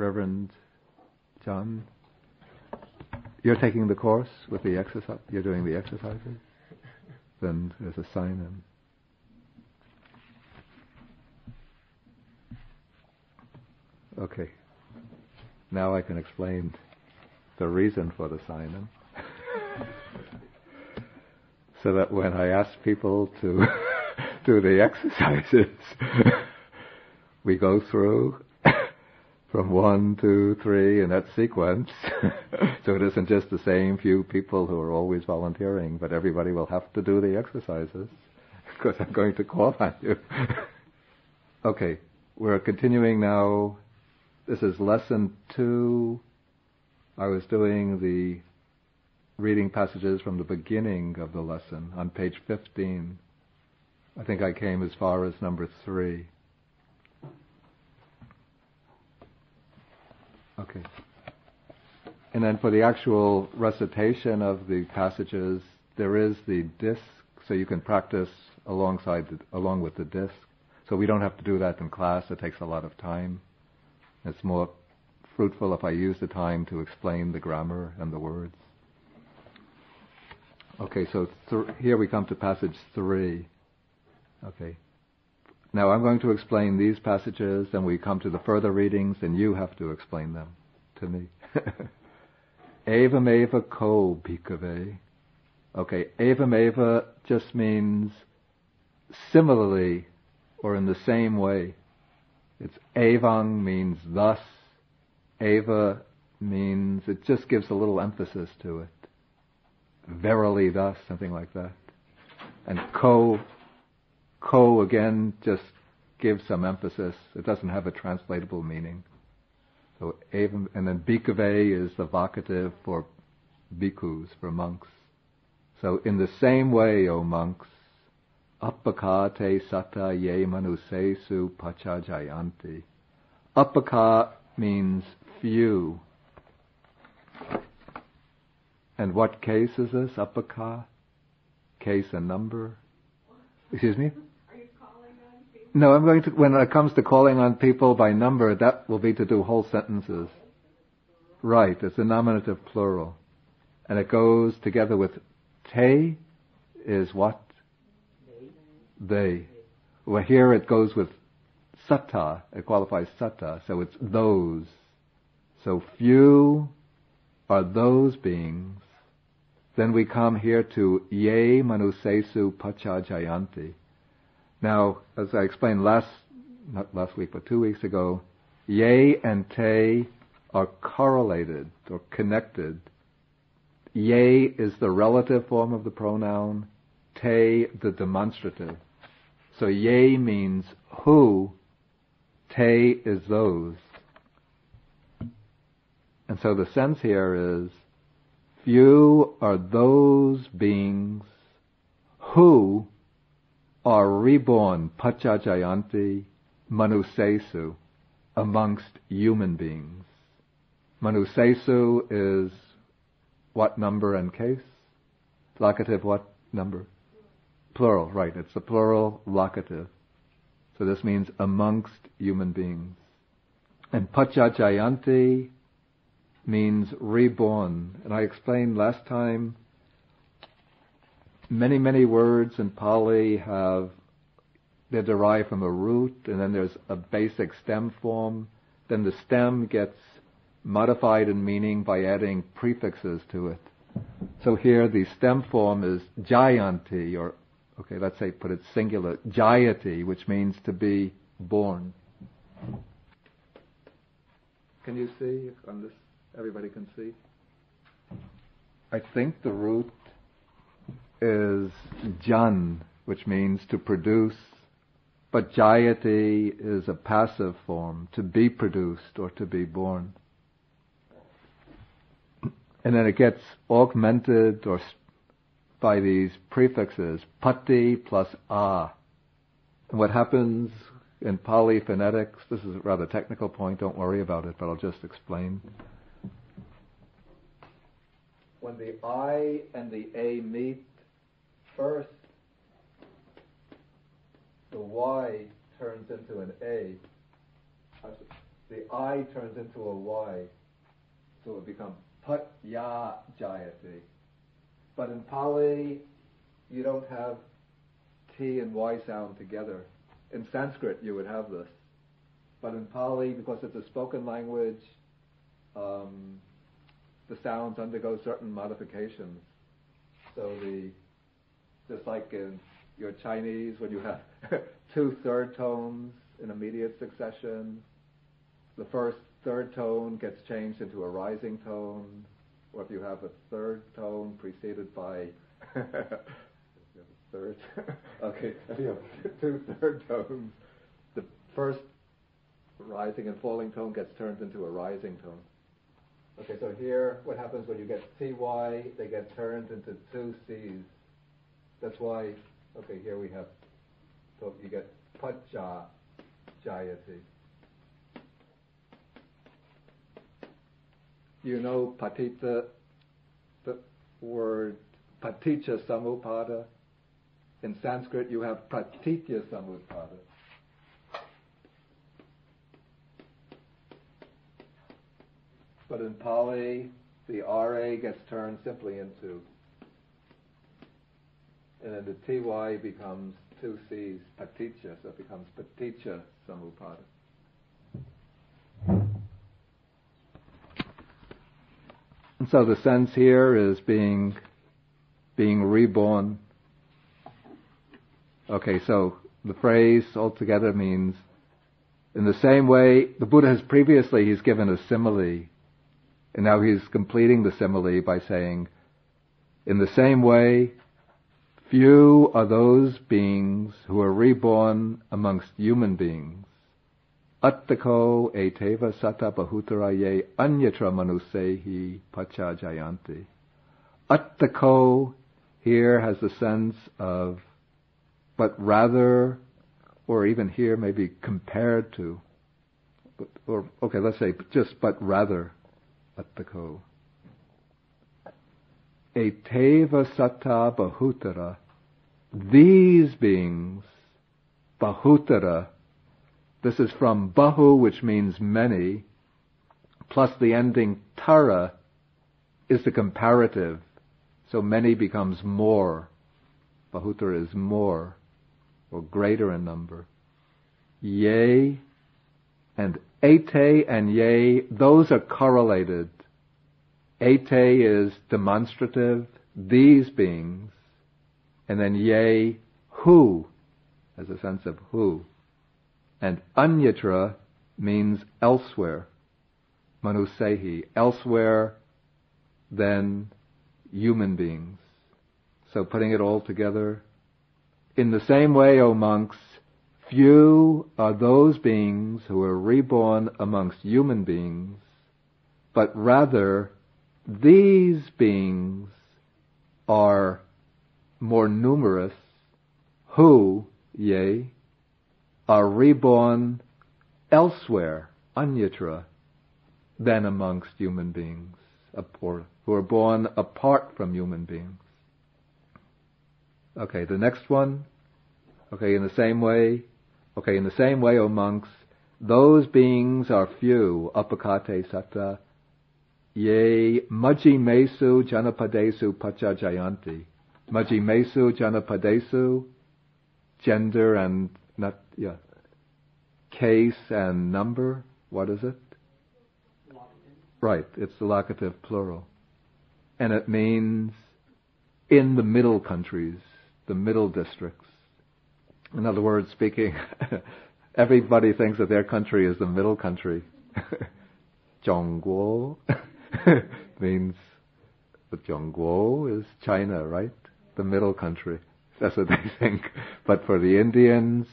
Reverend John? You're taking the course with the exercise. You're doing the exercises. Then there's a sign in. Okay. Now I can explain the reason for the sign in. so that when I ask people to do the exercises, we go through from one, two, three in that sequence. so it isn't just the same few people who are always volunteering, but everybody will have to do the exercises because I'm going to call on you. okay, we're continuing now. This is lesson two. I was doing the reading passages from the beginning of the lesson on page 15. I think I came as far as number three. Okay. And then for the actual recitation of the passages, there is the disc, so you can practice alongside the, along with the disc. So we don't have to do that in class. It takes a lot of time. It's more fruitful if I use the time to explain the grammar and the words. Okay, so th- here we come to passage three. Okay. Now I'm going to explain these passages, and we come to the further readings, and you have to explain them to me. Evam eva ko bhikkhave. Okay, evam eva just means similarly or in the same way. It's evang means thus. Eva means, it just gives a little emphasis to it. Verily thus, something like that. And ko Ko again just gives some emphasis. It doesn't have a translatable meaning. So and then bhikkhave is the vocative for bhikkhus, for monks. So in the same way, O monks, appakate sata ye manusesu pachajayanti. Appaka means few. And what case is this? Appaka? Case and number? Excuse me? No, I'm going to, when it comes to calling on people by number, that will be to do whole sentences. Right, it's a nominative plural. And it goes together with te is what? They. Well, here it goes with sata. It qualifies sata, so it's those. So few are those beings. Then we come here to ye manusesu pachajayanti. Now, as I explained last, not last week, but two weeks ago, ye and te are correlated or connected. Ye is the relative form of the pronoun, te the demonstrative. So ye means who, te is those. And so the sense here is, few are those beings who are reborn pachajayanti manusesu amongst human beings. Manusesu is what number and case? Locative what number? Plural, right. It's the plural locative. So this means amongst human beings. And pachajayanti means reborn. And I explained last time many, many words in Pali have, they're derived from a root, and then there's a basic stem form. Then the stem gets modified in meaning by adding prefixes to it. So here the stem form is jayanti, or, okay, let's say put it singular, jayati, which means to be born. Can you see on this? Everybody can see? I think the root is jan, which means to produce, but jayati is a passive form, to be produced or to be born. And then it gets augmented or by these prefixes, pati plus a. And what happens in Pali phonetics, this is a rather technical point, don't worry about it, but I'll just explain. When the I and the A meet, first the Y turns into an A. the I turns into a Y. So it becomes become Patya Jayati. But in Pali, you don't have T and Y sound together. In Sanskrit, you would have this. But in Pali, because it's a spoken language, um, the sounds undergo certain modifications. So the, just like in your Chinese, when you have two third tones in immediate succession, the first third tone gets changed into a rising tone, or if you have a third tone preceded by third, okay, if you have two third tones, the first rising and falling tone gets turned into a rising tone. Okay, so here, what happens when you get CY, they get turned into two Cs. That's why, okay, here we have, so you get Pacha Jayati. You know Patita, the word Paticca Samuppada? In Sanskrit, you have Pratitya Samutpada. But in Pali, the RA gets turned simply into, and then the TY becomes two C's, Paticca, so it becomes Paticca Samuppada. And so the sense here is being being reborn. Okay, so the phrase altogether means in the same way the Buddha has previously he's given a simile and now he's completing the simile by saying, in the same way, few are those beings who are reborn amongst human beings. Attako eteva sata bahutara ye anyatra manusehi pacha jayanti. Attako here has the sense of, but rather, or even here maybe compared to, or okay, let's say just but rather attako. Eteva sata bahutara. These beings, bahutara, this is from bahu, which means many, plus the ending tara is the comparative. So many becomes more. Bahutara is more, or greater in number. Yea and ete and ye, those are correlated. Ete is demonstrative, these beings, and then ye, who, as a sense of who. And anyatra means elsewhere. Manusehi, elsewhere than human beings. So putting it all together, in the same way, O monks, Few are those beings who are reborn amongst human beings, but rather these beings are more numerous who, yea, are reborn elsewhere, anyatra, than amongst human beings, who are born apart from human beings. Okay, the next one. Okay, in the same way, Okay, in the same way, O monks, those beings are few, apakate satta, yea, maji mesu janapadesu pachajayanti. Maji mesu janapadesu, gender and not, yeah, case and number, what is it? Right, it's the locative plural. And it means in the middle countries, the middle districts. In other words, speaking, everybody thinks that their country is the middle country. Zhongguo means the Zhongguo is China, right? The middle country. That's what they think. But for the Indians,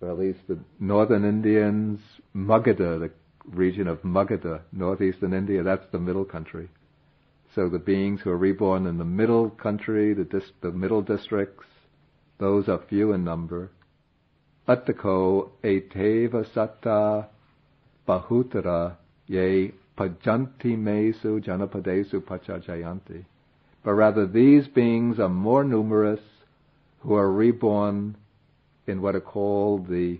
or at least the northern Indians, Magadha, the region of Magadha, northeastern India, that's the middle country. So the beings who are reborn in the middle country, the, dis- the middle districts, those are few in number. Attako eteva satta bahutara ye pajanti mesu janapadesu pachajayanti. But rather these beings are more numerous who are reborn in what are called the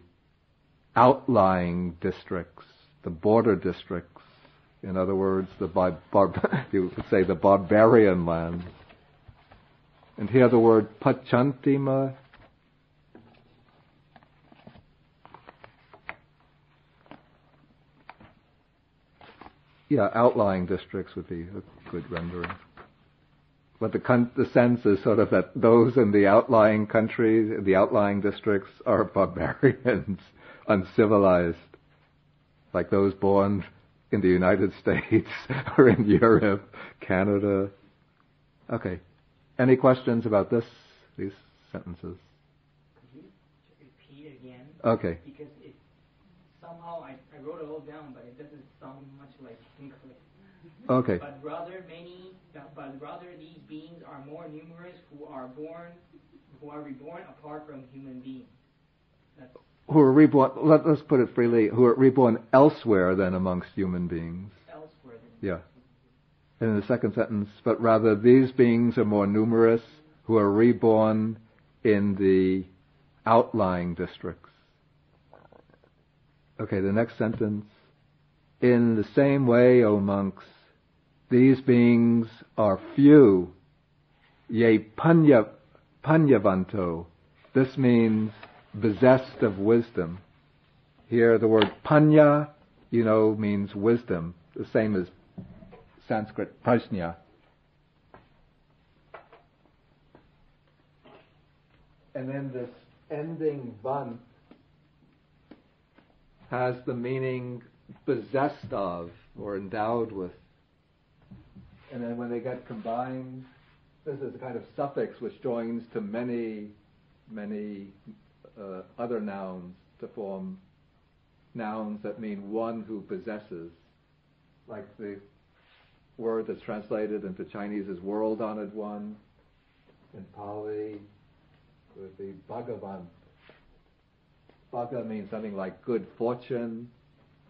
outlying districts, the border districts. In other words, the bar- you could say the barbarian lands. And here the word pachantima yeah, outlying districts would be a good rendering. But the, con- the sense is sort of that those in the outlying countries, the outlying districts, are barbarians, uncivilized, like those born in the United States or in Europe, Canada. Okay. Any questions about this, these sentences? Could you repeat again? Okay. Because it somehow I, I wrote it all down, but it doesn't sound much like English. Okay. But rather many, but rather these beings are more numerous who are born, who are reborn apart from human beings. That's Who are reborn, let, us put it freely, who are reborn elsewhere than amongst human beings. elsewhere. Than Yeah. And in the second sentence, but rather these beings are more numerous who are reborn in the outlying districts. Okay, the next sentence. In the same way, O monks, these beings are few, ye panya, panyavanto. This means possessed of wisdom. Here the word panya, you know, means wisdom, the same as Sanskrit prajna. And then this ending van has the meaning possessed of or endowed with. And then when they get combined, this is a kind of suffix which joins to many, many uh, other nouns to form nouns that mean one who possesses, like the word that's translated into Chinese as world honored one. In Pali, would be Bhagavan. Bhaga means something like good fortune,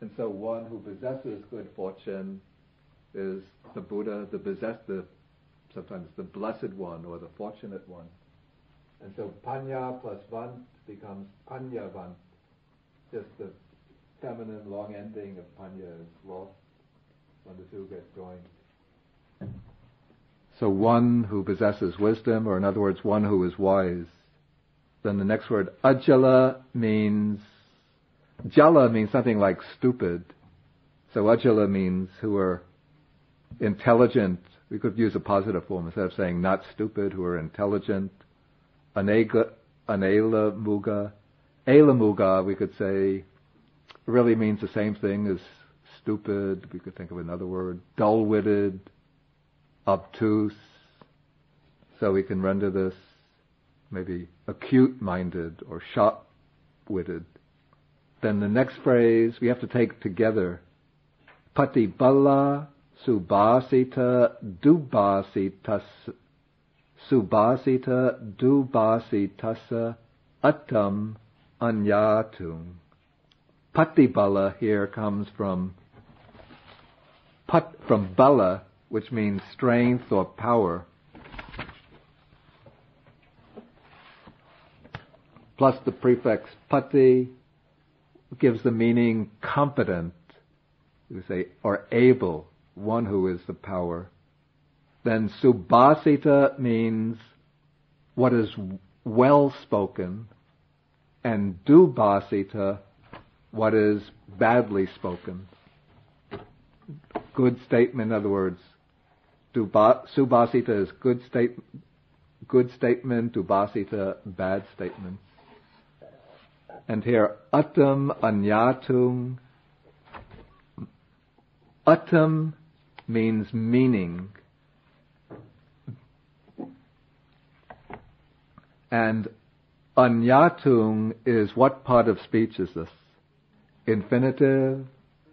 and so one who possesses good fortune is the Buddha, the possessed, the sometimes the blessed one or the fortunate one. And so Panya plus Vant becomes panya Panyavant. Just the feminine long ending of Panya is lost when the two get joined. So one who possesses wisdom, or in other words, one who is wise. Then the next word, ajala, means, jala means something like stupid. So ajala means who are intelligent. We could use a positive form instead of saying not stupid, who are intelligent. Anega, anela muga. Ela muga, we could say, really means the same thing as stupid. We could think of another word. Dull-witted, obtuse. So we can render this maybe acute-minded or sharp-witted. Then the next phrase we have to take together. Patibala subhasita dubasitas subhasita dubhasitasa attam anyatum. Patibala here comes from pat from bala, which means strength or power. Plus the prefix pati gives the meaning competent, you say, or able, one who is the power. Then subhasita means what is well spoken, and dubhasita, what is badly spoken. Good statement, in other words, Dubha, subhasita is good state, good statement, dubhasita, bad statement. And here, atam anyatung. Atam means meaning. And anyatung is what part of speech is this? Infinitive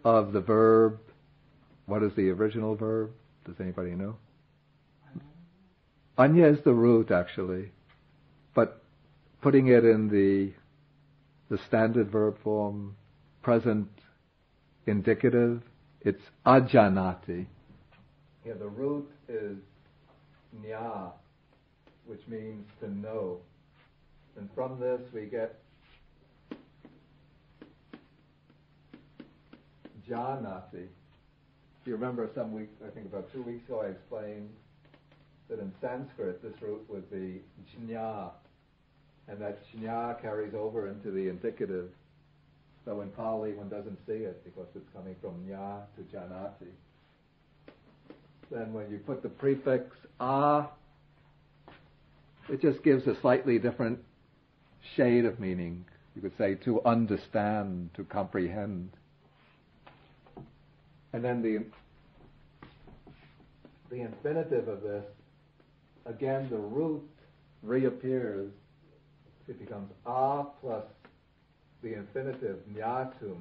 of the verb. What is the original verb? Does anybody know? Anya is the root actually. But putting it in the the standard verb form, present indicative, it's ajanati. Yeah, the root is nya, which means to know. And from this we get janati. If you remember some weeks, I think about two weeks ago, I explained that in Sanskrit this root would be jna, and that jna carries over into the indicative. So in Pali, one doesn't see it because it's coming from nya to janati. Then when you put the prefix a, it just gives a slightly different shade of meaning. You could say to understand, to comprehend. And then the the infinitive of this, again the root reappears. It becomes a plus the infinitive nyatum.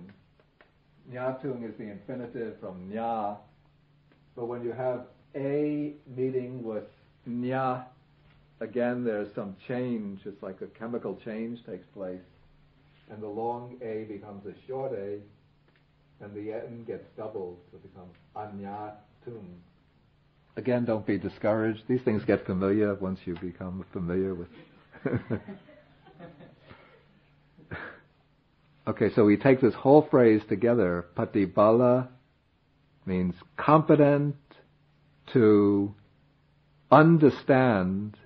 Nyatum is the infinitive from nya. But when you have a meeting with nya, again there's some change. It's like a chemical change takes place. And the long a becomes a short a, and the n gets doubled, so it becomes anyatum. Again, don't be discouraged. These things get familiar once you become familiar with. okay, so we take this whole phrase together. Patibala means competent to understand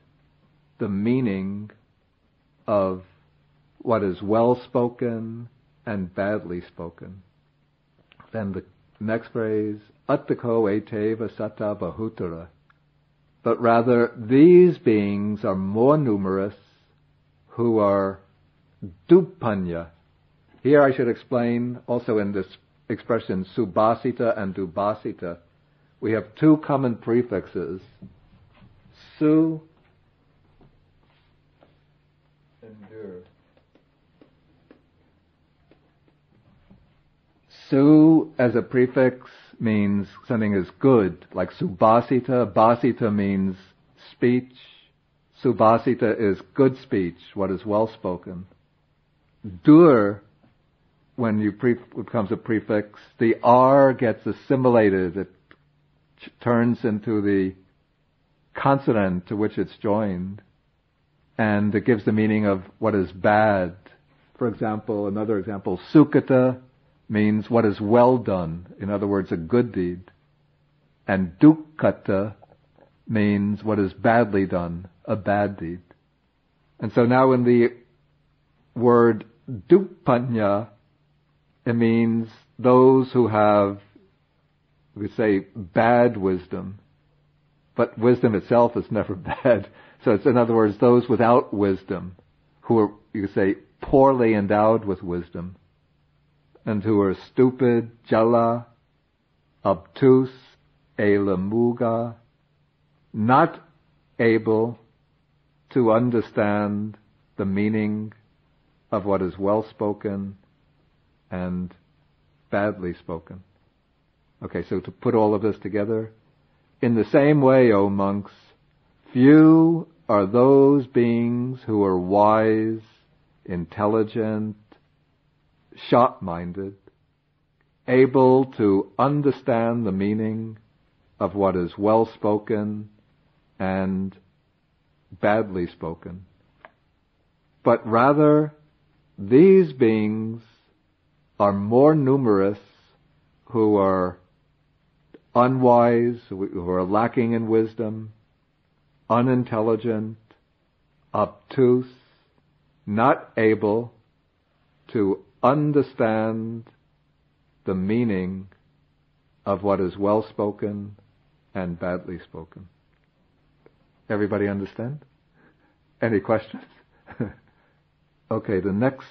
the meaning of what is well spoken and badly spoken. Then the next phrase, attako eteva sata bahutara. But rather, these beings are more numerous who are dupanya. Here I should explain also in this expression subhasita and dubhasita. We have two common prefixes, su and dur. Su as a prefix means something is good, like subhasita. Bhasita means speech. Subhasita is good speech, what is well spoken. Dur, when you pre- becomes a prefix, the R gets assimilated. It ch- turns into the consonant to which it's joined. And it gives the meaning of what is bad. For example, another example, sukata means what is well done, in other words, a good deed. And dukkata means what is badly done, a bad deed. And so now in the word dupanya, it means those who have, we say, bad wisdom. But wisdom itself is never bad. So it's in other words, those without wisdom, who are, you could say, poorly endowed with wisdom and who are stupid, jala, obtuse, elamuga, not able to understand the meaning of what is well spoken and badly spoken. Okay, so to put all of this together, in the same way, O monks, few are those beings who are wise, intelligent, sharp-minded, able to understand the meaning of what is well spoken and badly spoken. But rather, these beings are more numerous who are unwise, who are lacking in wisdom, unintelligent, obtuse, not able to understand the meaning of what is well spoken and badly spoken. Everybody understand? Any questions? okay, the next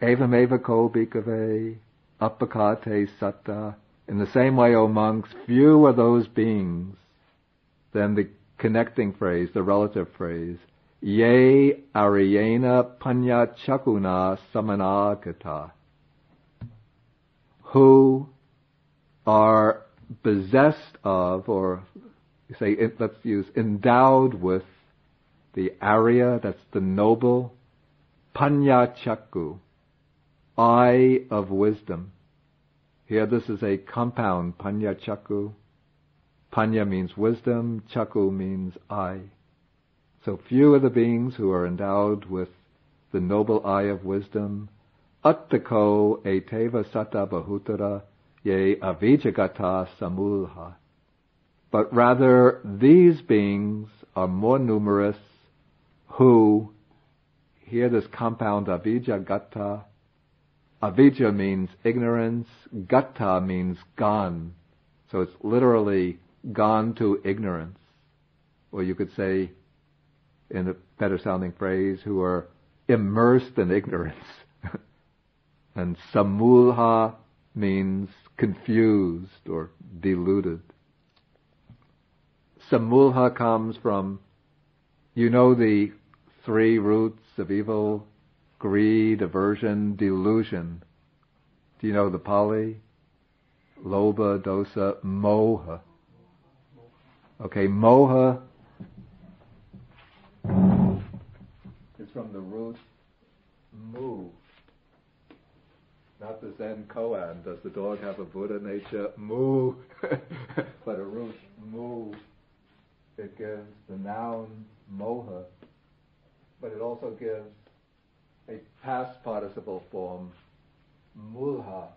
Evam eva ko bhikkhave appakate satta. In the same way, O monks, few are those beings. Then the connecting phrase, the relative phrase, Ye Aryena Panya Chakuna Samanagata, who are possessed of, or say, let's use endowed with the Arya, that's the noble, Panya Chaku, eye of wisdom. Here this is a compound, Panya Chaku. Panya means wisdom, Chaku means eye. So few are the beings who are endowed with the noble eye of wisdom. Attako eteva sata bahutara. ye avijagata samulha. But rather, these beings are more numerous who, here this compound avijja gata, avijja means ignorance, gata means gone. So it's literally gone to ignorance. Or you could say, in a better sounding phrase, who are immersed in ignorance. and samulha means confused or deluded. Samulha comes from, you know the three roots of evil, greed, aversion, delusion. Do you know the Pali? Lobha, dosa, moha. Okay, moha is from the root mu. Not the Zen koan. Does the dog have a Buddha nature? Mu. but a root mu. It gives the noun moha, but it also gives a past participle form, mulha,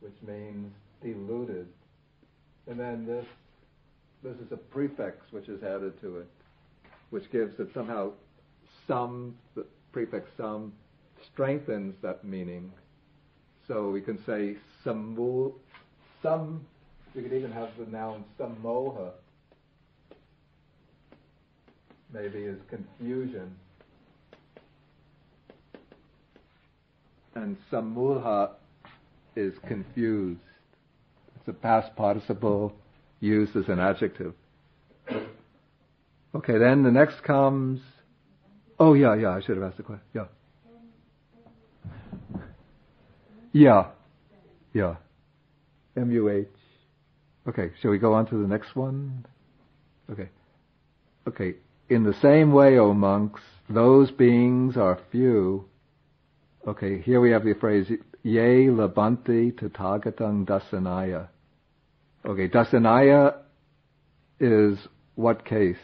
which means deluded. And then this, this is a prefix which is added to it, which gives it somehow some, the prefix some, strengthens that meaning. So we can say samul, some, we could even have the noun samoha, maybe is confusion. And samulha is confused. It's a past participle used as an adjective. Okay, then the next comes. Oh yeah, yeah. I should have asked the question. Yeah. Yeah. Yeah. M U H. Okay, shall we go on to the next one? Okay. Okay. In the same way, O monks, those beings are few. Okay, here we have the phrase, ye labanti tathagatam dasanaya. Okay, dasanaya is what case?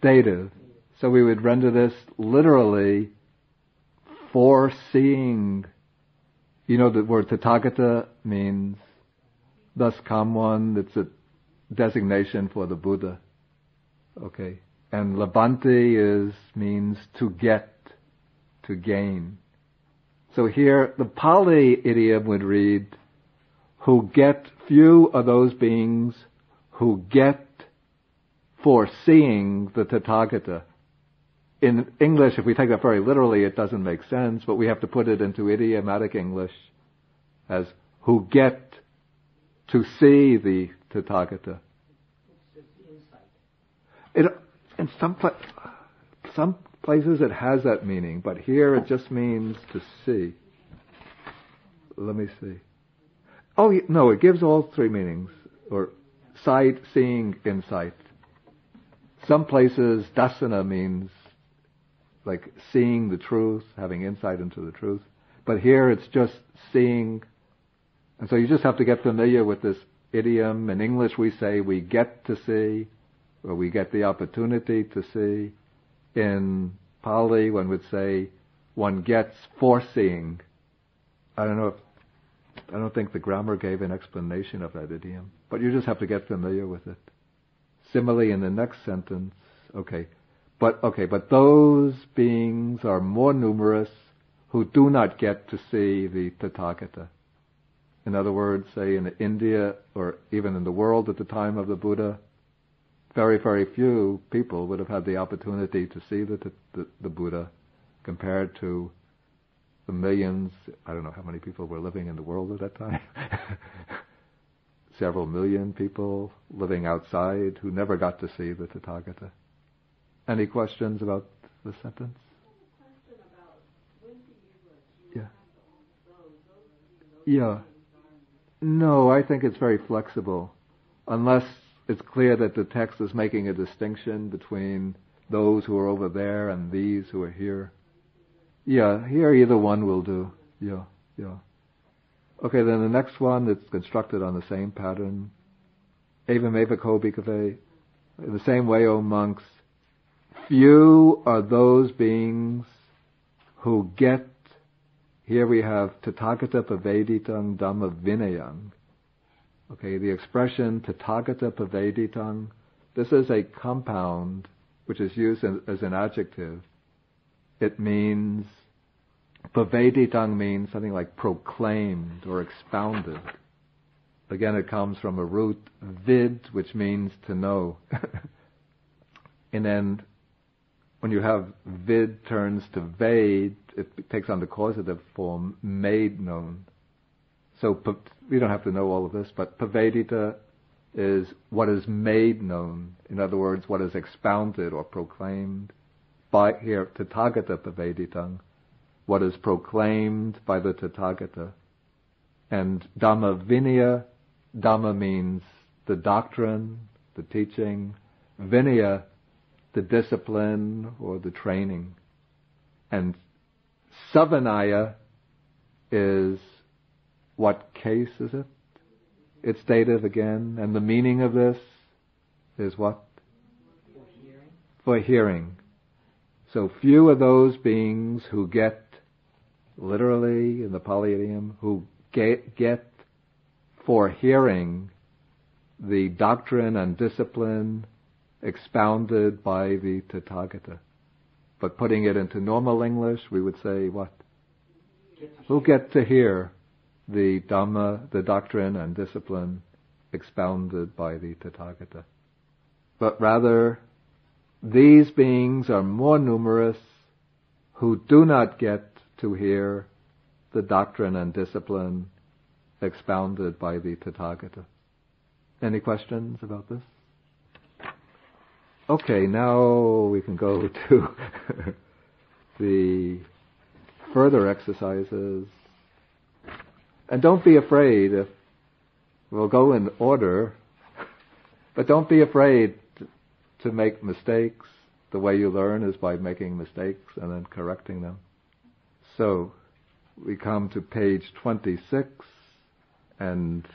Dative. So we would render this literally foreseeing. You know, the word tathagata means thus come one. It's a designation for the Buddha. Okay. And labanti is, means to get, to gain. So here, the Pali idiom would read, who get, few are those beings who get foreseeing the Tathagata. In English, if we take that very literally, it doesn't make sense, but we have to put it into idiomatic English as who get to see the Tathagata. It, in some some places it has that meaning, but here it just means to see. Let me see. Oh no, it gives all three meanings, or sight, seeing, insight. Some places dasana means like seeing the truth, having insight into the truth, but here it's just seeing. And so you just have to get familiar with this idiom. In English, we say we get to see where we get the opportunity to see. In Pali, one would say one gets foreseeing. I don't know if, I don't think the grammar gave an explanation of that idiom, but you just have to get familiar with it. Similarly, in the next sentence, okay, but okay, but those beings are more numerous who do not get to see the Tathagata. In other words, say in India or even in the world at the time of the Buddha, very, very few people would have had the opportunity to see the, the, the Buddha compared to the millions, I don't know how many people were living in the world at that time. Several million people living outside who never got to see the Tathagata. Any questions about the sentence? Yeah. Yeah. No, I think it's very flexible. Unless it's clear that the text is making a distinction between those who are over there and these who are here. Yeah, here either one will do. Yeah, yeah. Okay, then the next one that's constructed on the same pattern. Evam evako bhikkhave. In the same way, O monks, few are those beings who get, here we have Tathagata Paveditam Dhamma Vinayam. Okay, the expression Tathagata Paveditam, this is a compound which is used as, as an adjective. It means, Paveditam means something like proclaimed or expounded. Again, it comes from a root vid, which means to know. and then when you have vid turns to vaid, it takes on the causative form, made known. So we don't have to know all of this, but pavedita is what is made known. In other words, what is expounded or proclaimed by here, Tathagata Paveditam, what is proclaimed by the Tathagata. And Dhamma Vinaya, Dhamma means the doctrine, the teaching. Vinaya, the discipline or the training. And Savanaya is what case is it? It's dative again, and the meaning of this is what? For hearing. For hearing. So few are those beings who get, literally in the Pali idiom, who get, get for hearing the doctrine and discipline expounded by the Tathagata. But putting it into normal English, we would say what? Who get to hear the Dhamma, the doctrine and discipline expounded by the Tathagata. But rather, these beings are more numerous who do not get to hear the doctrine and discipline expounded by the Tathagata. Any questions about this? Okay, now we can go to the further exercises. And don't be afraid if we'll go in order, but don't be afraid to make mistakes. The way you learn is by making mistakes and then correcting them. So, we come to page 26 and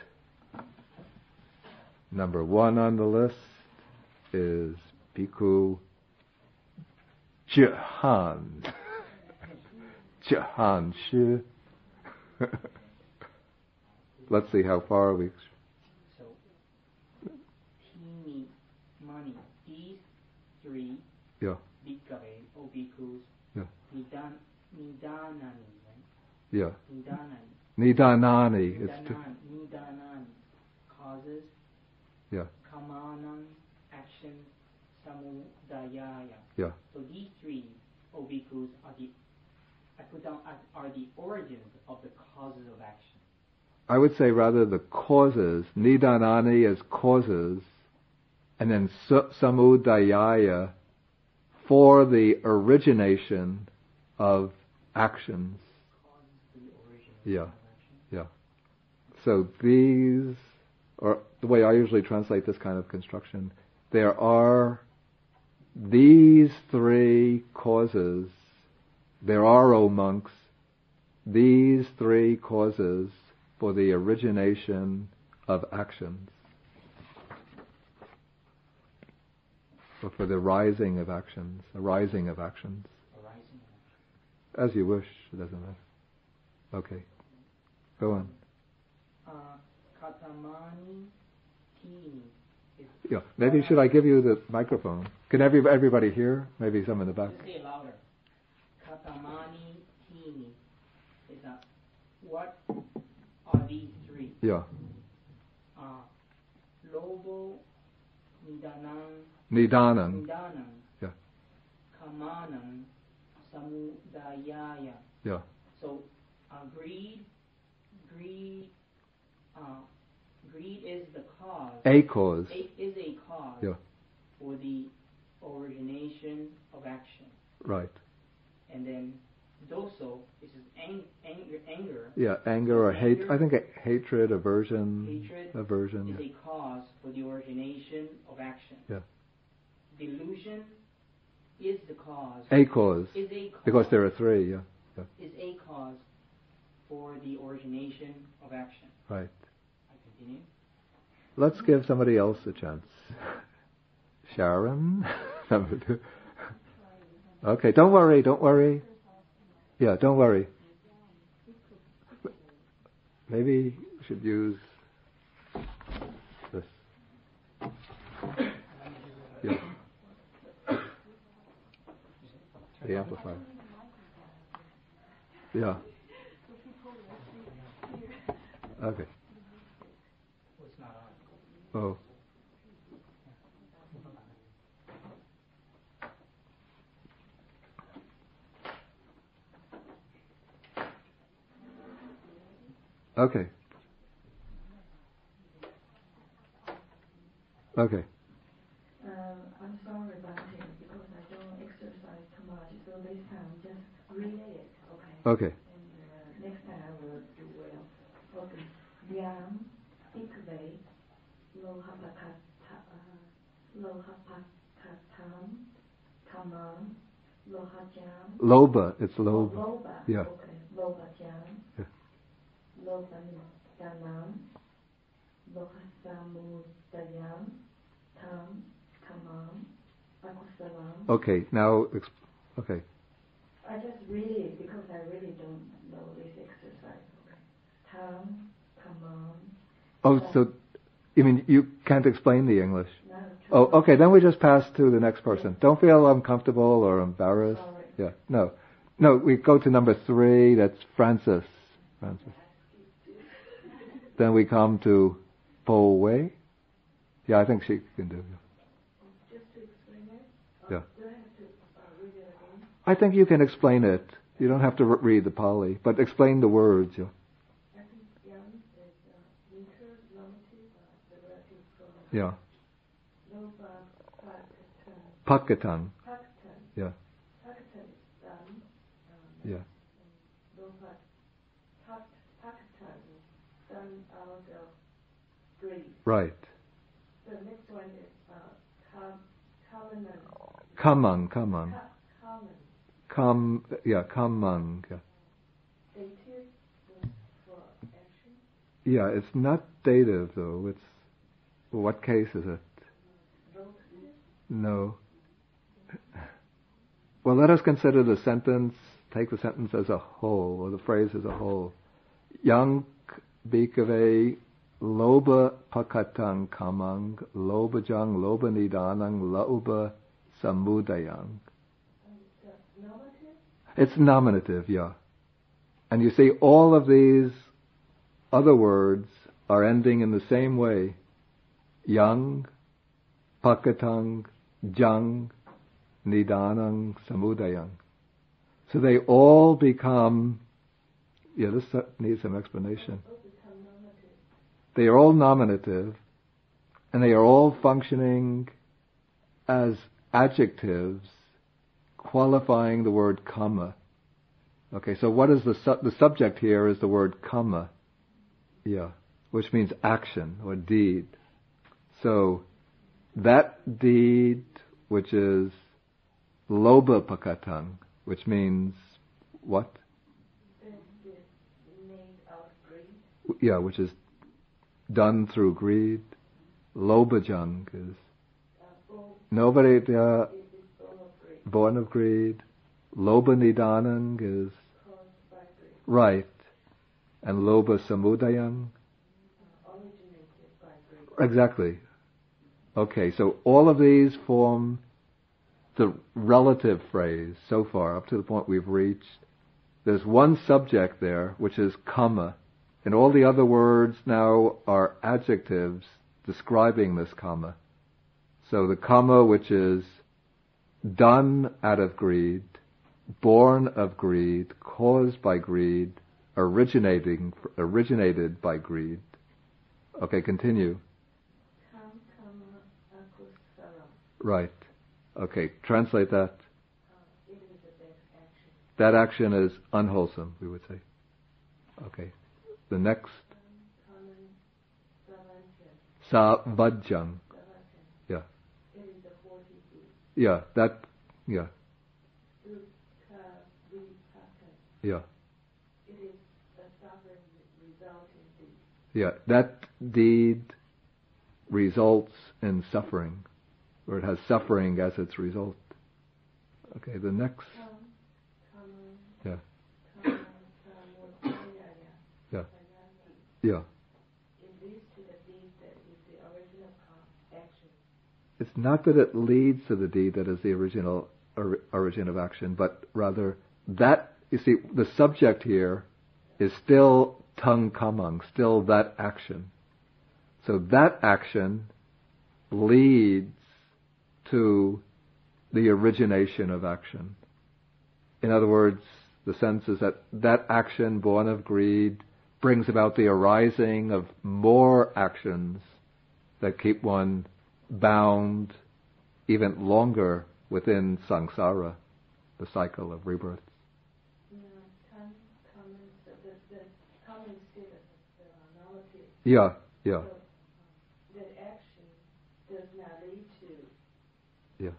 number one on the list is Bhikkhu Jahan. Jahan Shi. Let's see how far we. So, teeny, money, these three Yeah, bhikkhave or bhikkhus, Yeah. nidan, nidanani, right? yeah. Nidanani. Nidanani. It's t- Nidanan, nidanani causes, yeah, kamanam, action, samudayaya. yeah. So these three obikus are the I put down as are the origins of the causes of action. I would say rather the causes. Nidanani as causes, and then samudayaya for the origination of actions. Yeah. Yeah. So these, or the way I usually translate this kind of construction, there are these three causes. There are, O monks, these three causes for the origination of actions. Or for the rising of actions, the rising of actions. Arising. As you wish, it doesn't matter. Okay. Go on. Uh, katamani Yeah, maybe should I give you the microphone? Can every, everybody hear? Maybe some in the back. Just say louder. Katamani tini is a what are these three? Yeah. Uh, lobo, nidanam, Nidanam. nidanam, Yeah. kamanam, samudayaya. Yeah. So, uh, greed, greed, uh, greed is the cause. A cause. A- is a cause Yeah. for the origination of action. Right. And then doso, which is ang- anger, anger Yeah, anger or hate. I think a- hatred, aversion, Hatred aversion. is Yeah. a cause for the origination of action. Yeah. Delusion is the cause. A cause. is a cause. Because there are three. Yeah. is a cause for the origination of action. Right. I continue. Let's give somebody else a chance. Sharon. Number two. Okay. Don't worry. Don't worry. Yeah. Don't worry. maybe we should use this. Yeah. The amplifier. Yeah. Okay. Oh. Okay. Okay. Um, I'm sorry about it because I don't exercise too much, so this time just relay it, okay? Okay. And uh, next time I will do well. Okay. Yam, ikve, lohapakata, uh, lohapakatam, tamam, lohajam. Loba. It's Oh, loba. Loba. Yeah. Okay. Lobajam. Yeah. Lobandanam. Tam. Tamam. Akusalam. Okay. Now. Exp- okay. I just read it because I really don't know this exercise. Okay. Tam. Tamam. Oh, so you mean you can't explain the English? Oh, okay. Then we just pass to the next person. Don't feel uncomfortable or embarrassed. Sorry. Yeah. No. No. We go to number three. That's Francis. Francis. Then we come to Po Wei. Yeah, I think she can do it. Just to explain it, Yeah. do I have to uh, read it again? I think you can explain it. You don't have to re- read the Pali, but explain the words. Yeah. I think yam is uh, winter, nominative, uh, the relative pronoun. Yeah. Loba, pakatan, Pakatan. pakatan. Yeah. Pakatan is done. Um, Yeah. Loba, pak, pakatan is done out of Greece. Right. The next one is uh. Kamang. Kamang. Ka, kaman. Kam. Yeah. Kamang. Yeah. Dative for action. Yeah. It's not dative though. It's what case is it? No. Well, let us consider the sentence, take the sentence as a whole, or the phrase as a whole. Yang bhikkhave loba pakatang kamang, lobajang loba nidanang, loba samudayang. It's nominative. Yeah. And you see, all of these other words are ending in the same way. Yang, pakatang, jang, nidanang, samudayang. So they all become, yeah, this needs some explanation. All become nominative. They are all nominative, and they are all functioning as adjectives qualifying the word kama. Okay, so what is the su- the subject here is the word kama, yeah, which means action or deed. So that deed, which is loba pakatang, which means what? Then is made out of Greece. Yeah, which is done through greed. Lobajang is born, nobody uh, born of greed. lobanidanang is right, and loba samudayang exactly. Okay, so all of these form the relative phrase so far up to the point we've reached. There's one subject there, which is kama, and all the other words now are adjectives describing this kama. So the kama, which is done out of greed, born of greed, caused by greed, originating originated by greed. Okay, continue. Right. Okay, translate that. That action is unwholesome, we would say. Okay. The next, savajjang. Yeah. It is the forty deed. Yeah, that, yeah, yeah, It is the suffering resulting deed. yeah. That deed results in suffering, or it has suffering as its result. Okay, the next, Kam kama yeah, kama samudayaya. yeah, Sayanti. Yeah. It leads to the deed that is the original action. It's not that it leads to the deed that is the original or, origin of action, but rather that, you see, the subject here is still tung kamang, still that action. So that action leads to the origination of action. In other words, the sense is that that action born of greed brings about the arising of more actions that keep one bound even longer within samsara, the cycle of rebirth. You know, come, common, the, the, the common state of the normality. Yeah, yeah, So, that action does not lead to yeah.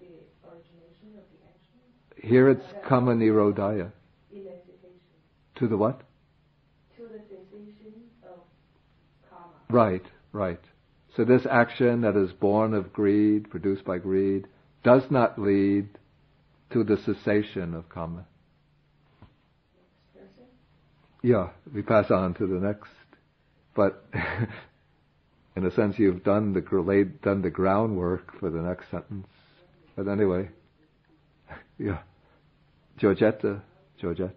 the origination of the action, Here it's kama nirodhaya. To the what? to the cessation of karma. Right, right. So this action that is born of greed, produced by greed, does not lead to the cessation of karma. Yeah, we pass on to the next. But in a sense, you've done the laid, done the groundwork for the next sentence. But anyway, yeah, Georgetta, uh, Georgette.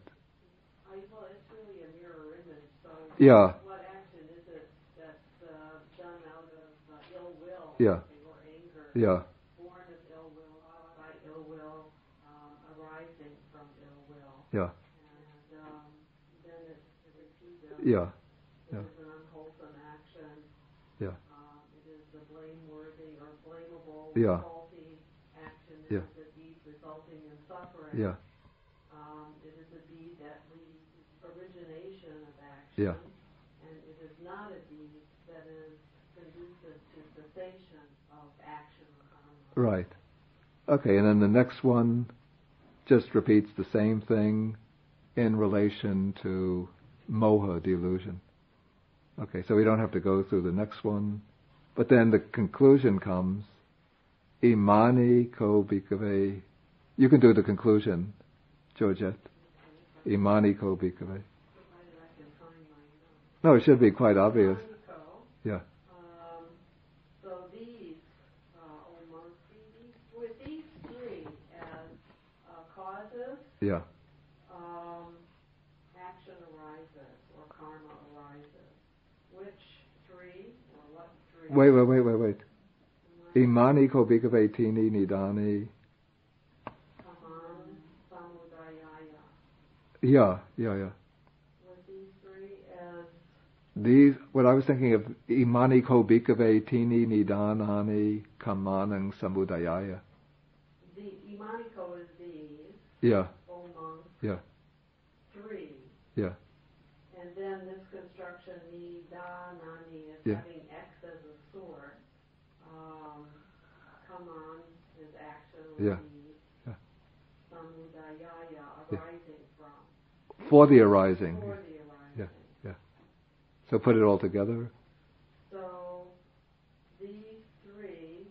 I, ill will. yeah, And, um, then it's a repeat of. yeah, It yeah. is an unwholesome action. yeah, Um, it is a blameworthy or blamable, Yeah. faulty action. Yeah. It is a deed resulting in suffering. yeah, Um, it is a deed that leads to origination of action. Yeah. And it is not a deed that is conducive to cessation of action or karma. Right. Okay, and then the next one just repeats the same thing in relation to moha delusion. Okay, so we don't have to go through the next one. But then the conclusion comes, Imani ko bhikkhave. You can do the conclusion, Georgette. Imani ko bhikkhave. Provided I can find my notes. No, it should be quite obvious. Yeah, Um, so these, uh, oh, monks, these, with these three as, uh, causes, yeah. um, action arises or karma arises. Which three or what three? Wait, wait, wait, wait, wait. Imani ko bhikkhave tini nidani. Yeah, yeah, yeah. These three These, what I was thinking of, imani ko bhikkhave tini nidanani kamanang samudayaya. the imaniko is these, Yeah, yeah, three. yeah, And then this construction, nidanani, is Yeah. having X as a source. Um, kaman is action or Yeah. Yeah. Samudayaya, Yeah. arising from. for the arising. For the arising. Yeah. So put it all together. So these three.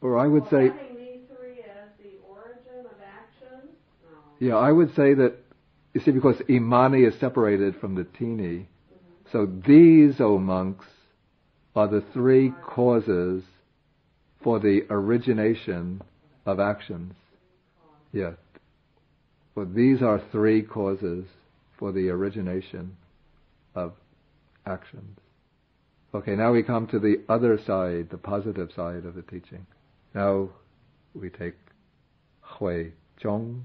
Or I would well, say, having these three as the origin of action. No. Yeah, I would say that, you see, because imani is separated from the tini, so these, O monks, are the three causes for the origination of actions. Yeah. Well, these are three causes for the origination of actions. Okay, now we come to the other side, the positive side of the teaching. Now we take Hui Zhong.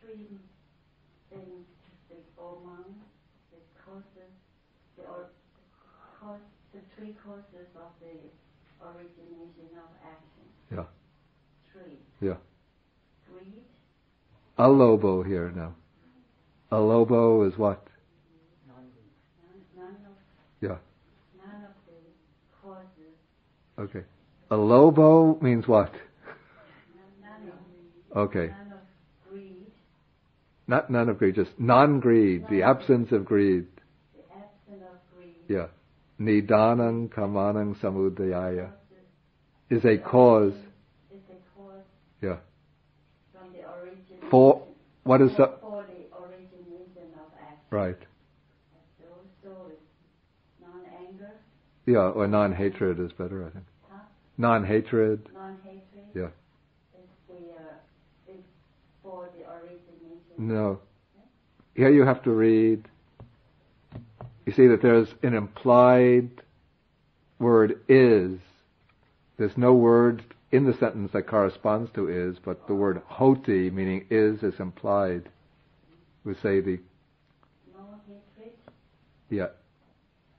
three things, the Oman, the causes, the, or, cause, the three causes of the origination of action. Yeah. Three. Yeah. Greed, A lobo here now. A lobo is what? none, none of, Yeah. none of the causes, Okay. A lobo means what? none, none of, Okay. none of greed, Not none of greed, just non-greed, the absence of greed. the absence of greed. Yeah. Nidanang kamanang samudayaya is a cause. is the cause Yeah. from the origin. For what is the for the origination of action. right? So, Yeah, or non-hatred is better, I think. Huh? Non-hatred. Non-hatred. Yeah. The uh, the origination. No. Here you have to read. You see that there's an implied word is. There's no word in the sentence that corresponds to is, but the word hoti, meaning is, is implied. We say the, yeah,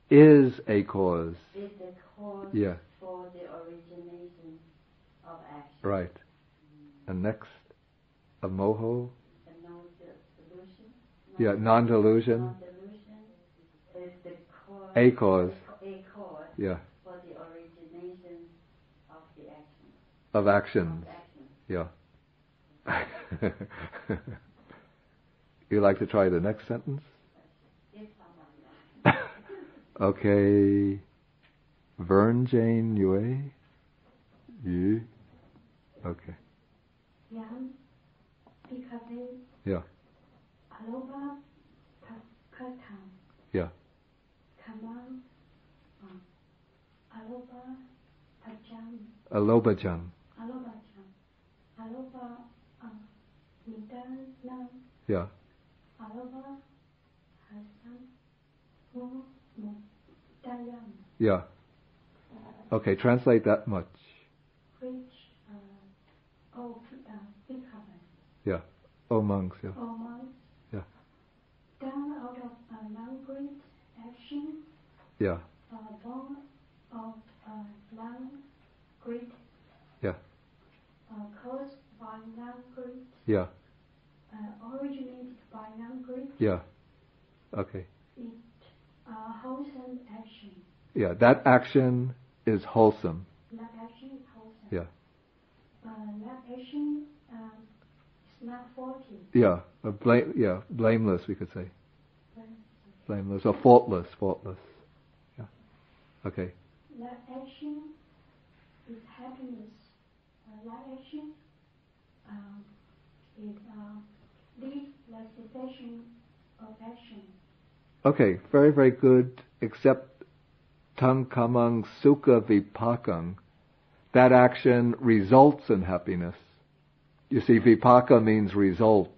is a cause. is the cause Yeah. for the origination of action. Right. Mm. And next, a moho. No. Yeah, non-delusion. Non-delusion is the cause. A cause. A cause Yeah. for the origination of the action. Of actions. Of action. Yeah. you like to try the next sentence? Okay. Vern Jane Yue? You? Okay. Yang Bhikkhave Yeah. Aloba Katan Yeah. Kaman um, Aloba Pajam Alobajang. Aloba Jam Aloba um, Nidanam Yeah. Aloba Hasan Mu Mudayam Yeah. Okay, translate that much. which uh, oh uh, Yeah. Oh monks, yeah. or monks Yeah. done out of a non-great action Yeah. uh, born of uh, non-great Yeah. uh, caused by non-great Yeah. uh, originated by non-great Yeah. Okay. it uh, wholesome action Yeah, that action is wholesome. that action is wholesome Yeah. uh, that action um, is not faulty Yeah. A blame yeah, blameless we could say. but Blameless or faultless, faultless. Yeah. Okay. that action is happiness action um, is uh, leads the cessation of action Okay, very, very good, except tang kamang sukha vipakang. That action results in happiness. You see, vipaka means result.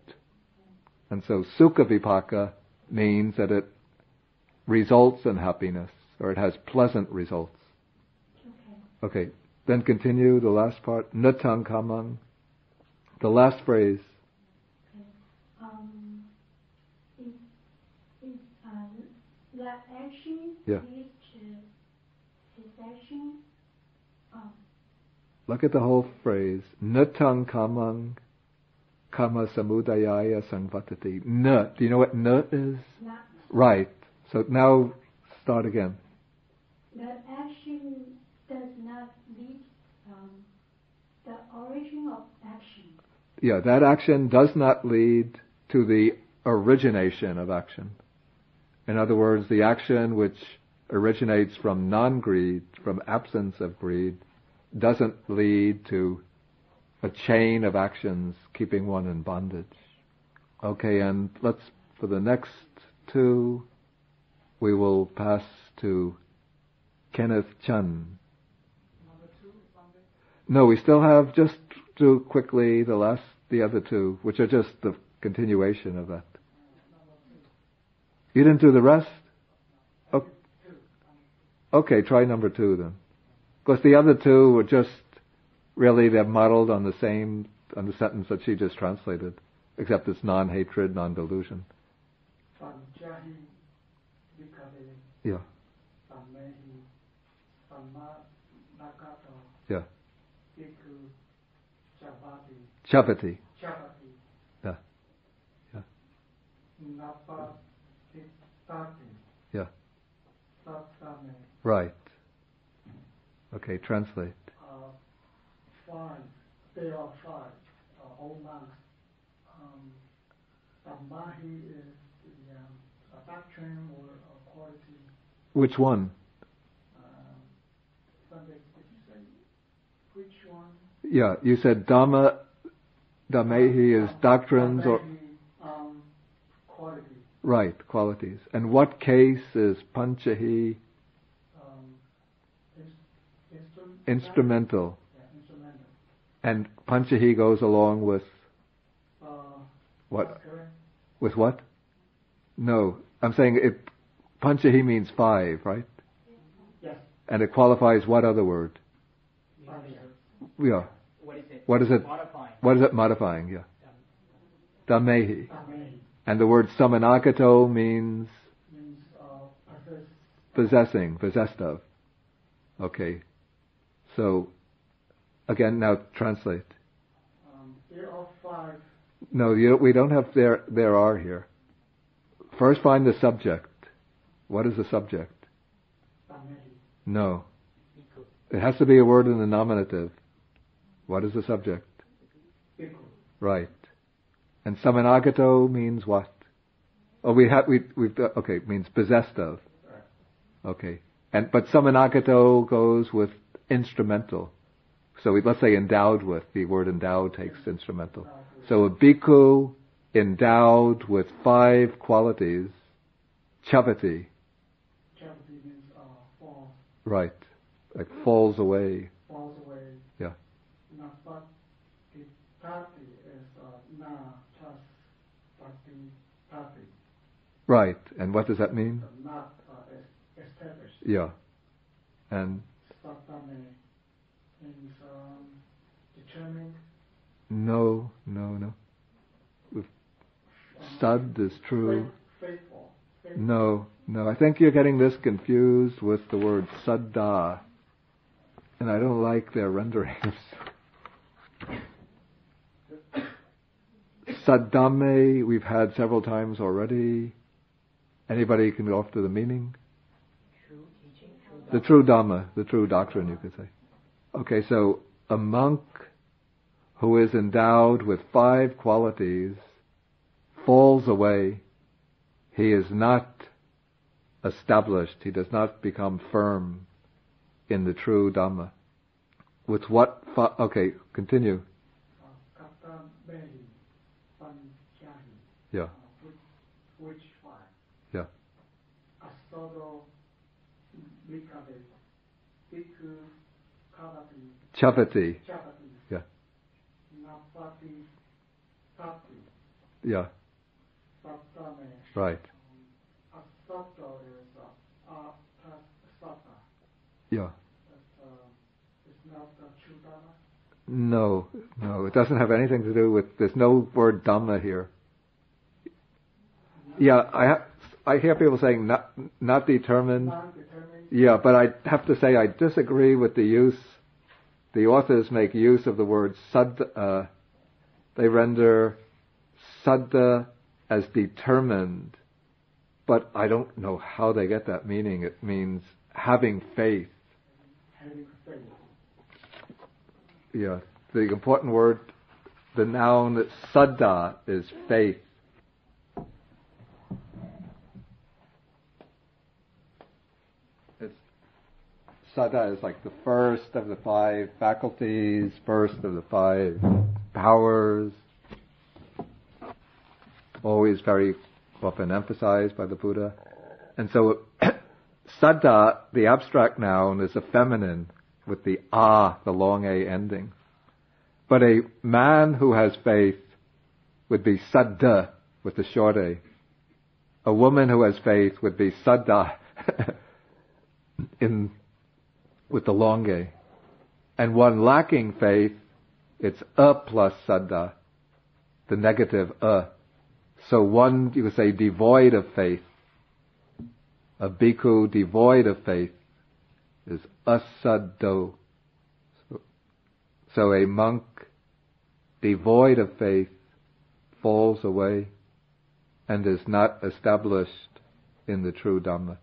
And so sukha vipaka means that it results in happiness, or it has pleasant results. okay Okay, then continue the last part, natang kamang. The last phrase, um, is, is, uh, that action Yeah. leads to cessation of look at the whole phrase, natang kamang kama samudayaya sangvatati. Na, do you know what na is? not Right. So now start again action does not lead um, the origin of action. Yeah, that action does not lead to the origination of action. In other words, the action which originates from non-greed, from absence of greed, doesn't lead to a chain of actions keeping one in bondage. Okay, and let's, for the next two, we will pass to Kenneth Chun. No, we still have just do quickly the last, the other two, which are just the continuation of that. You didn't do the rest? O- Okay, try number two then. Because the other two were just, really they're modeled on the same, on the sentence that she just translated, except it's non-hatred, non-delusion. Yeah, Chavati. Chavati Yeah, yeah, yeah. Right. Okay, translate. uh, five there are five uh, old monks um, Samahi is the um, a doctrine or a quality Which one? um, Sunday did you say which one Yeah, you said Dhamma, Dhammehi is doctrines or, um, right, qualities. And what case is Panchahi? Um, ins- instrum- Instrumental. Yeah, instrumental. And Panchahi goes along with Uh, what? With what? No, I'm saying it. Panchahi means five, right? Yes. And it qualifies what other word? Five. Yeah. What is it? What is it? Modifying. What is it modifying? Yeah. Dhammehi. And the word samanagato means Means, uh, possessing, possessed of. Okay. So, again, now translate. um, there are five, No, you, we don't have there, there are here. First find the subject. What is the subject? Amen. No. It has to be a word in the nominative. What is the subject? Bhikkhu. Right. And samanagato means what? Oh, we have, we, we've, okay, means possessed of. Okay. And, but samanagato goes with instrumental. So we, let's say endowed with, the word endowed takes instrumental. So a bhikkhu endowed with five qualities, chavati, Charity means, uh, fall, right, like falls away. yeah. Not, but the party is, uh, na, tas, pati, pati. Right. And what does that mean? Not, uh, established. Yeah. And means, um, determined. no, no, no. um, Stud is true. Faithful. faithful. No, no. I think you're getting this confused with the word saddha. And I don't like their renderings. Saddame, we've had several times already. Anybody can go off to the meaning? True teaching. True The true Dhamma, the true doctrine, you could say. Okay, so a monk who is endowed with five qualities falls away. He is not established. He does not become firm in the true Dhamma. With what? Fi- okay, continue. Kata Behi, Panchahi, Yeah, uh, which, which five? yeah. Asodo, Mikade, Chavati. Chapati, Yeah, yeah, right. Um, Atasata. Yeah. That's, um, it's not the true Dhamma. No, no, it doesn't have anything to do with. There's no word Dhamma here. Yeah, I ha- I hear people saying not not determined. Non-determined. Yeah, but I have to say I disagree with the use. The authors make use of the word sad. Uh, they render saddha as determined, but I don't know how they get that meaning. It means having faith. Yeah, the important word, the noun saddha is faith. It's saddha is like the first of the five faculties, first of the five powers. Always very often emphasized by the Buddha. And so saddha, the abstract noun, is a feminine with the ah, the long a ending. But a man who has faith would be saddha with the short a. A woman who has faith would be saddha in with the long a. And one lacking faith, it's a plus saddha, the negative a. So one, you could say, devoid of faith. A bhikkhu devoid of faith is asaddo. So, so a monk devoid of faith falls away and is not established in the true Dhamma.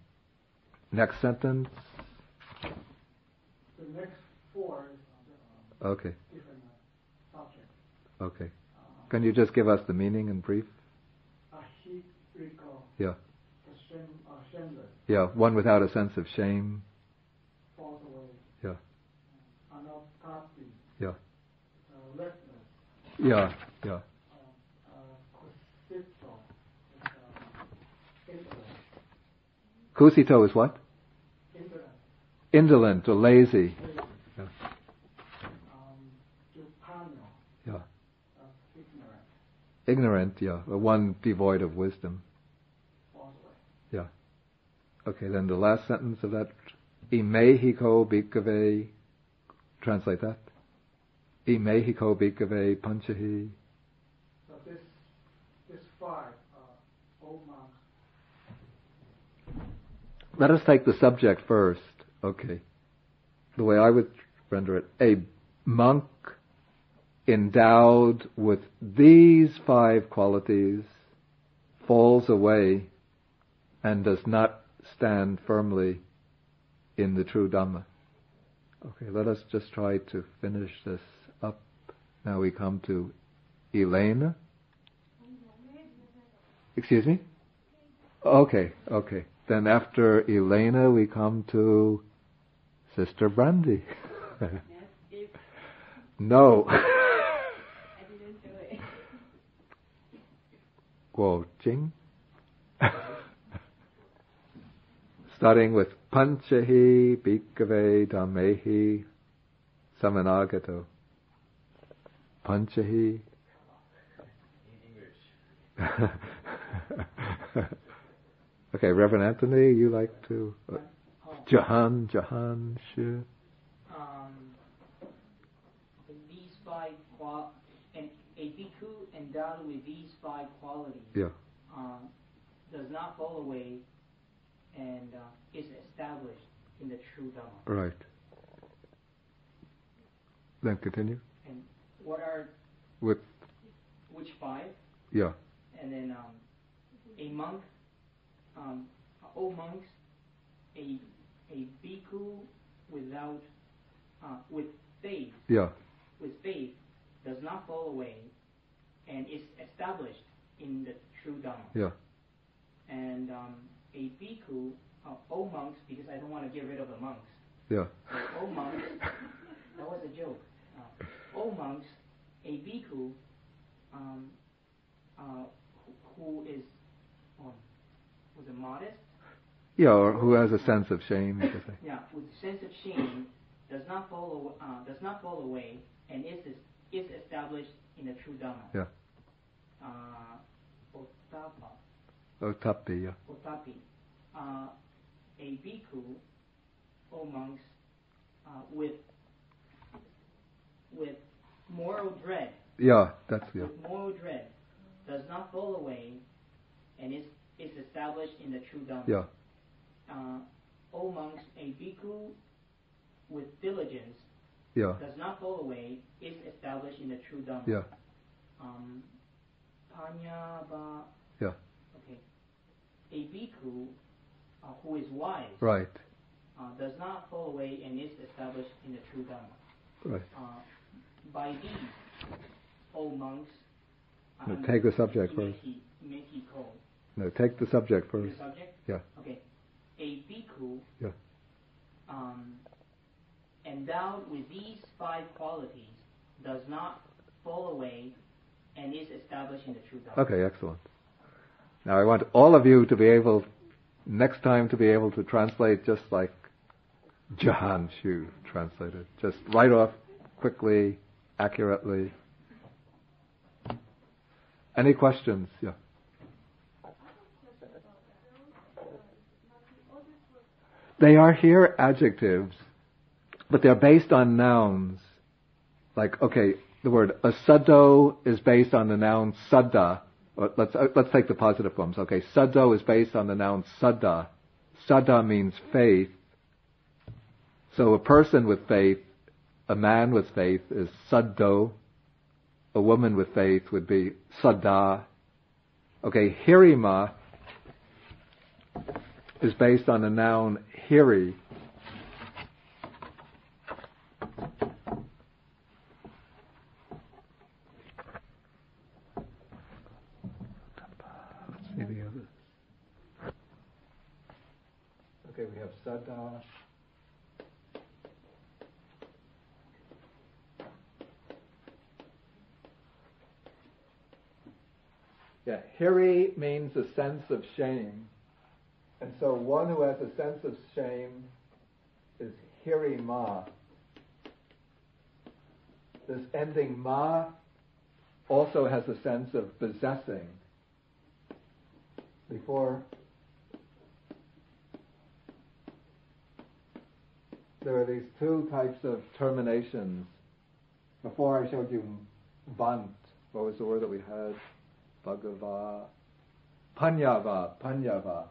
Next sentence. The next four is uh, Okay, different uh, subject. okay. Uh, Can you just give us the meaning in brief? Ahiriko, Yeah, shame, uh, shameless, yeah. One without a sense of shame. falls away. Yeah, Anapati, yeah, uh, yeah, yeah. Uh, uh, kusito, is, indolent. Kusito is what? Indolent. or lazy. Yeah. Um, Yeah. ignorant, Ignorant, yeah. Or one devoid of wisdom. Yeah. Okay, then the last sentence of that. Imehiko bhikkhave. Translate that. Imehiko bhikkhave panchahi. So this, this five, uh, Let us take the subject first. Okay. The way I would render it, a monk endowed with these five qualities falls away and does not stand firmly in the true Dhamma. Okay, let us just try to finish this up. Now we come to Elena. Excuse me? Okay, okay. Then after Elena, we come to Sister Brandy. no. I didn't do it. Guo Jing. Starting with Panchahi Bhikkhave Dhammehi Samanagato. Panchahi. okay, Reverend Anthony, you like to? Uh, Jahan, Jahan, Shu. um, these five qual and a bhikkhu endowed with these five qualities Yeah, um, does not fall away and uh, is established in the true Dhamma. right. Then continue And what are with, which five? yeah, And then um, a monk, um, all monks, a a bhikkhu without uh, with faith yeah, with faith does not fall away and is established in the true Dhamma. yeah, And um, a bhikkhu, uh, all monks, because I don't want to get rid of the monks. yeah, So all monks, that was a joke. Uh, all monks, a bhikkhu, um, uh, who, who is, um, was it modest? Yeah, or who has a sense of shame, you could say. Yeah, with sense of shame, does not fall, uh, does not fall away, and is is established in the true Dharma. Yeah. Uh, Ottapa, Oh, tapi, yeah, Ottapi, uh, a bhikkhu, or monks, uh, with with moral dread, yeah, that's, yeah, with moral dread, does not fall away, and is is established in the true Dhamma. yeah, Uh, O monks, a bhikkhu with diligence yeah, does not fall away, is established in the true Dhamma. yeah, Um, Panyaba. Yeah. Okay. A bhikkhu uh, who is wise right, uh, does not fall away and is established in the true Dhamma. right. Uh, by these, O monks. No, take the subject first. Imeki ko. No, take the subject first. The subject? Yeah. Okay. A bhikkhu Yeah. um, endowed with these five qualities does not fall away and is established in the true Dhamma. Okay, excellent. Now I want all of you to be able, next time to be able to translate just like Jahan Shu translated. Just right off, quickly, accurately. Any questions? Yeah. They are here adjectives, but they're based on nouns. Like, okay, the word asado is based on the noun sada. Let's uh, let's take the positive forms. Okay, sado is based on the noun sada. Sada means faith. So a person with faith, a man with faith is saddo. A woman with faith would be sada. Okay, hirima is based on the noun hiri. Okay, we have. Yeah, hiri means a sense of shame. And so one who has a sense of shame is hirima. This ending ma also has a sense of possessing. Before there are these two types of terminations. Before I showed you bant. What was the word that we had? Bhagava. Panyava. Panyava.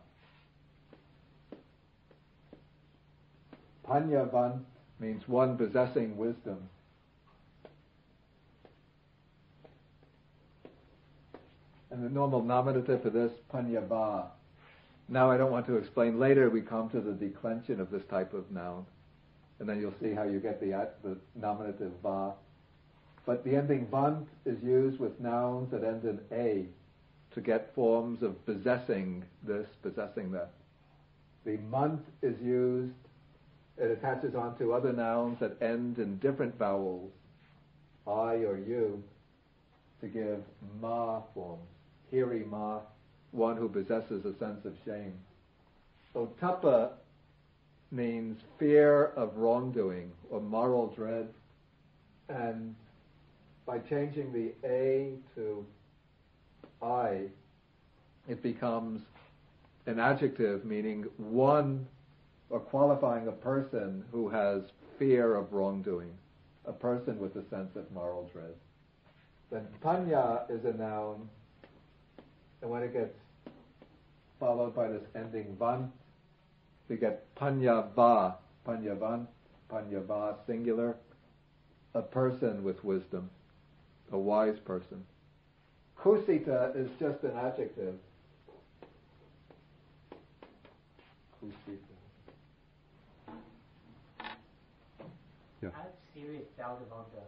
Panyavan means one possessing wisdom. And the normal nominative for this, panyava. Now I don't want to explain. Later we come to the declension of this type of noun. And then you'll see how you get the, the nominative va. But the ending bant is used with nouns that end in a to get forms of possessing this, possessing that. The month is used, it attaches onto other nouns that end in different vowels, I or you, to give ma forms. Hiri ma, one who possesses a sense of shame. So tapa means fear of wrongdoing or moral dread. And by changing the A to I, it becomes an adjective meaning one or qualifying a person who has fear of wrongdoing, a person with a sense of moral dread. Then panya is a noun, and when it gets followed by this ending van, we get panya panyava, panyavan, panyava singular, a person with wisdom, a wise person. Kusita is just an adjective. Kusita. Yeah. I have serious doubt about the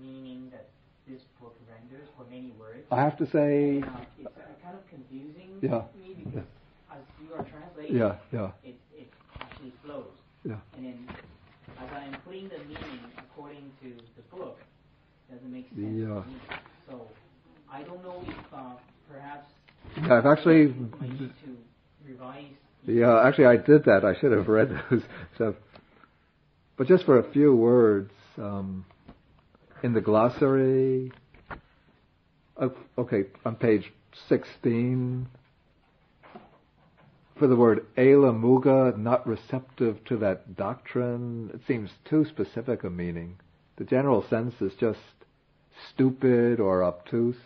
meaning that this book renders for many words. I have to say. Uh, it's uh, kind of confusing yeah. to me because yeah. as you are translating, yeah, yeah. It, it actually flows. Yeah. And then as I am putting the meaning according to the book, it doesn't make sense yeah. So I don't know if uh, perhaps. Yeah, I've actually. I need to revise. Yeah, actually, I did that. I should have read those stuff. But just for a few words, um, in the glossary, okay, on page 16, for the word elamuga, not receptive to that doctrine, it seems too specific a meaning. The general sense is just stupid or obtuse.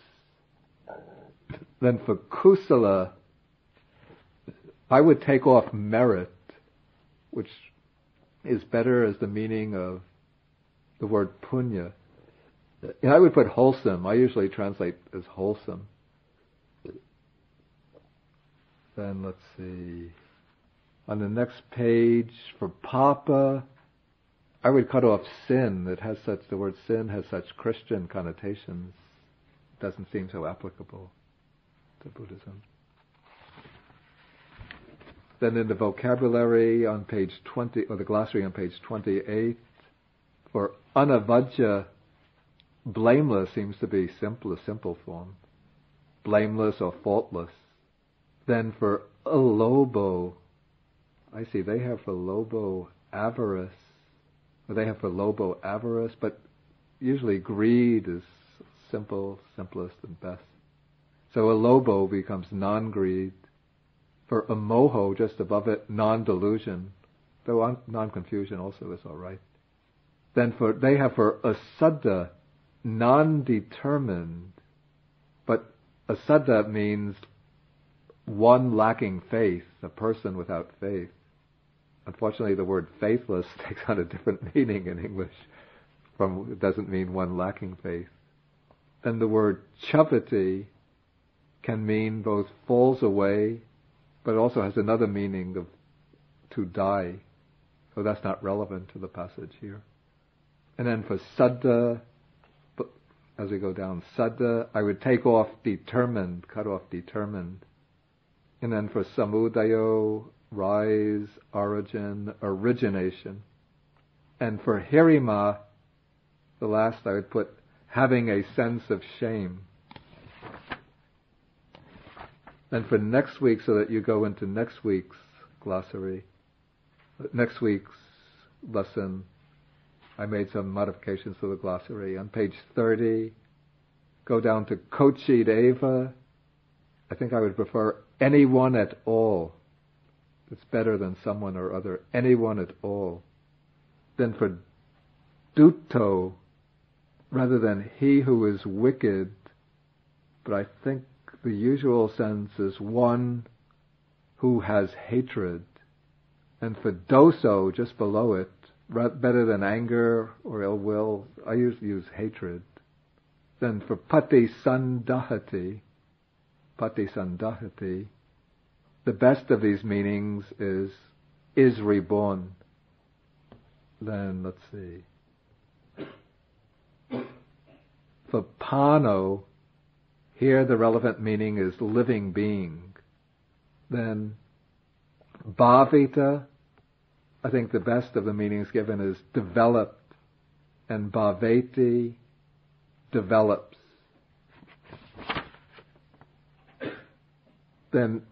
Then for kusala, I would take off merit, which is better as the meaning of the word punya. And I would put wholesome. I usually translate as wholesome. Then let's see. On the next page, for papa, I would cut off sin. It has such, the word sin has such Christian connotations. It doesn't seem so applicable to Buddhism. Then in the vocabulary on page 20, or the glossary on page 28, for anavajja, blameless seems to be simple, simple form. Blameless or faultless. Then for alobo, I see they have for lobo avarice, or they have for lobo avarice, but usually greed is simple, simplest, and best. So a lobo becomes non-greed, for a just above it, non-delusion, though non-confusion also is all right. Then for they have for asada, non-determined, but asada means one lacking faith, a person without faith. Unfortunately, the word faithless takes on a different meaning in English. From it doesn't mean one lacking faith. And the word chavati can mean both falls away but also has another meaning of to die. So that's not relevant to the passage here. And then for saddha, as we go down, saddha, I would take off determined, cut off determined. And then for samudayo, rise, origin, origination. And for hirima, the last I would put having a sense of shame. And for next week, so that you go into next week's glossary, next week's lesson, I made some modifications to the glossary. On page 30, go down to Koci Eva. I think I would prefer anyone at all. It's better than someone or other. Anyone at all. Then for Duttho, rather than he who is wicked, but I think the usual sense is one who has hatred. And for doso, just below it, better than anger or ill will, I usually use hatred. Then for pati sandahati, patisandahati, the best of these meanings is is reborn. Then let's see. For pano, here the relevant meaning is living being. Then bhavita, I think the best of the meanings given is developed, and bhaveti develops. Then,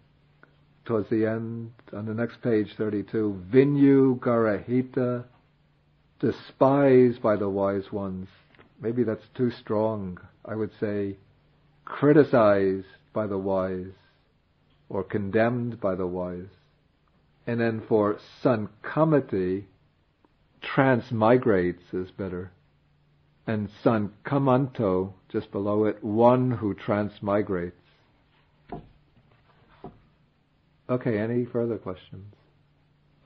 towards the end, on the next page, 32, vinyu garahita, despised by the wise ones. Maybe that's too strong. I would say criticized by the wise or condemned by the wise. And then for sankamati, transmigrates is better. And sankamanto, just below it, one who transmigrates. Okay, any further questions?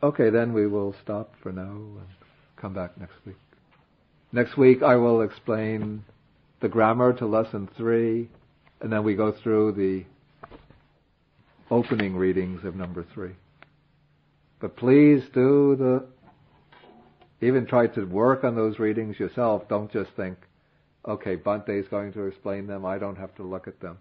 Okay, then we will stop for now and come back next week. Next week I will explain the grammar to lesson three, and then we go through the opening readings of number three. But please do the, even try to work on those readings yourself. Don't just think, okay, Bhante is going to explain them. I don't have to look at them.